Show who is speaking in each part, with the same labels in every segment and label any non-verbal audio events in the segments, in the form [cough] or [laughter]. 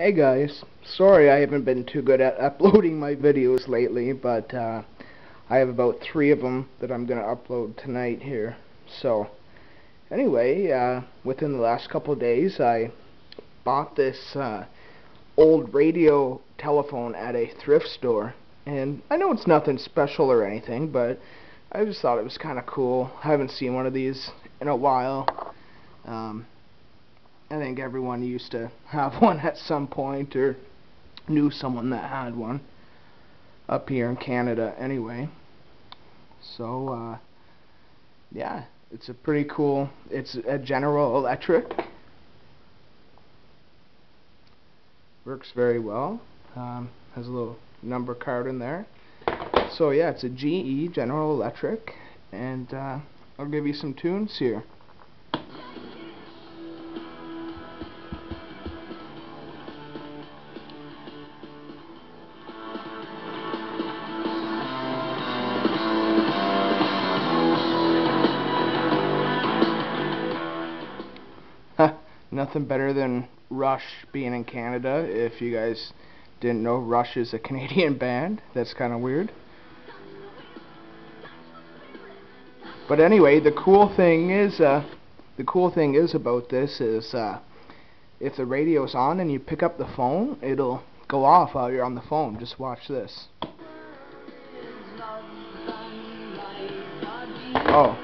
Speaker 1: Hey guys, sorry I haven't been too good at uploading my videos lately, but uh, I have about three of them that I'm going to upload tonight here. So, anyway, uh, within the last couple days I bought this uh, old radio telephone at a thrift store. And I know it's nothing special or anything, but I just thought it was kind of cool. I haven't seen one of these in a while. Um, I think everyone used to have [laughs] one at some point or knew someone that had one up here in Canada anyway. So, uh, yeah, it's a pretty cool, it's a General Electric. Works very well. Um, has a little number card in there. So yeah, it's a GE General Electric, and uh, I'll give you some tunes here. Nothing better than Rush being in Canada. If you guys didn't know, Rush is a [laughs] Canadian band. That's kind of weird. But anyway, the cool thing is, uh, the cool thing is about this is, uh, if the radio's on and you pick up the phone, it'll go off while you're on the phone. Just watch this. Oh.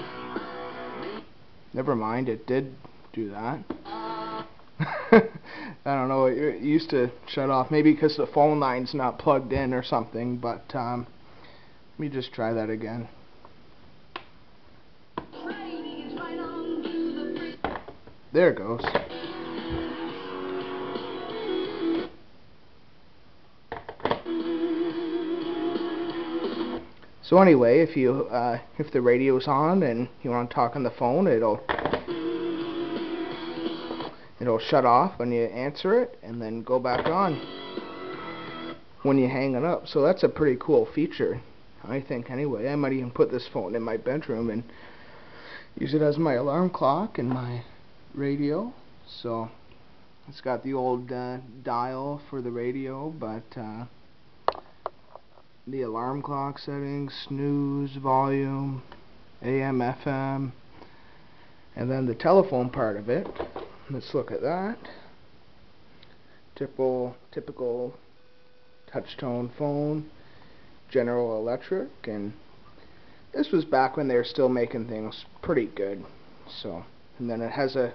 Speaker 1: Never mind, it did do that. I don't know, it used to shut off, maybe because the phone line's not plugged in or something, but um, let me just try that again. There it goes. So anyway, if you uh, if the radio's on and you want to talk on the phone, it'll it'll shut off when you answer it and then go back on when you hang it up. So that's a pretty cool feature, I think. Anyway, I might even put this phone in my bedroom and use it as my alarm clock and my radio. So it's got the old uh, dial for the radio, but uh, the alarm clock settings, snooze, volume, AM, FM, and then the telephone part of it. Let's look at that. Typical, typical touch-tone phone, General Electric, and this was back when they were still making things pretty good. So, and then it has a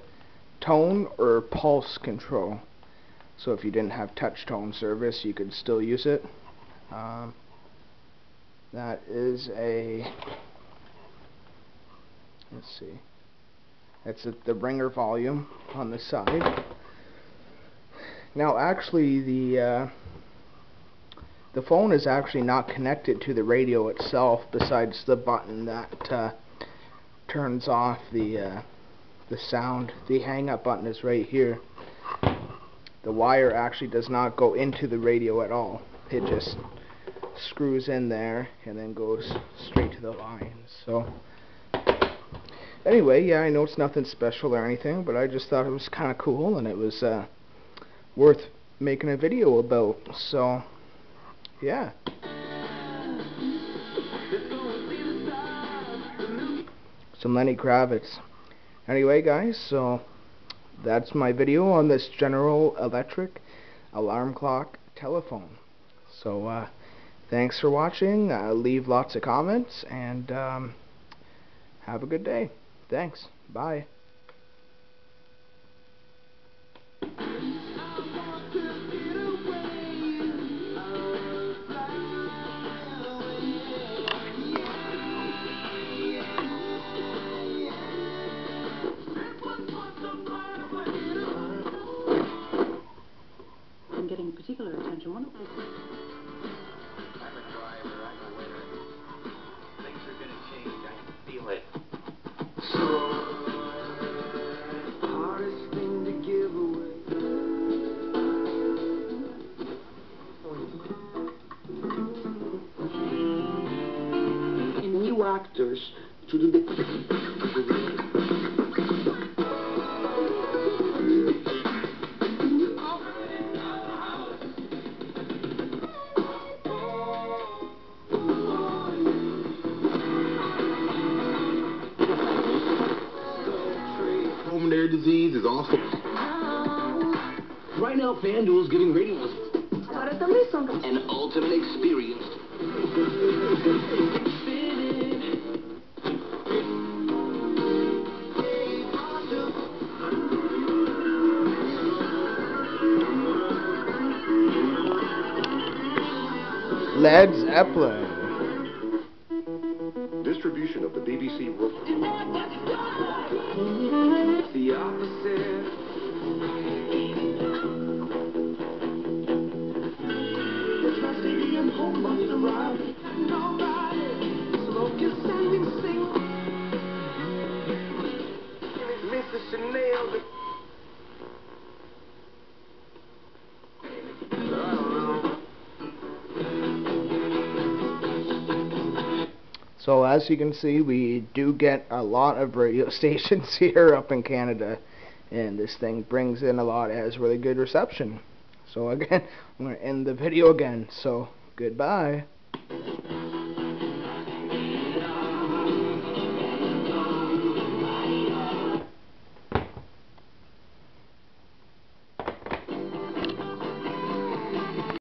Speaker 1: tone or pulse control. So if you didn't have touch tone service, you could still use it. Um, that is a let's see that's the ringer volume on the side. Now actually the uh, the phone is actually not connected to the radio itself besides the button that uh, turns off the uh, the sound. The hang up button is right here. The wire actually does not go into the radio at all. It just screws in there and then goes straight to the line. So anyway, yeah, I know it's nothing special or anything, but I just thought it was kind of cool and it was uh, worth making a video about. So yeah. Some Lenny Kravitz. Anyway, guys, so that's my video on this General Electric alarm clock telephone. So, uh, Thanks for watching. Uh, leave lots of comments and um, have a good day. Thanks. Bye.
Speaker 2: I'm getting particular attention. One
Speaker 3: to do the... pulmonary disease is also... Right now, FanDuel's giving radio
Speaker 4: listeners
Speaker 3: an ultimate experience.
Speaker 1: Led Zeppelin.
Speaker 5: Distribution of the BBC World.
Speaker 3: The opposite. Mr. Chanel.
Speaker 1: So as you can see, we do get a lot of radio [laughs] stations here up in Canada, and this thing brings in a lot. Has really good reception. So again, [laughs] I'm going to end the video again. So goodbye.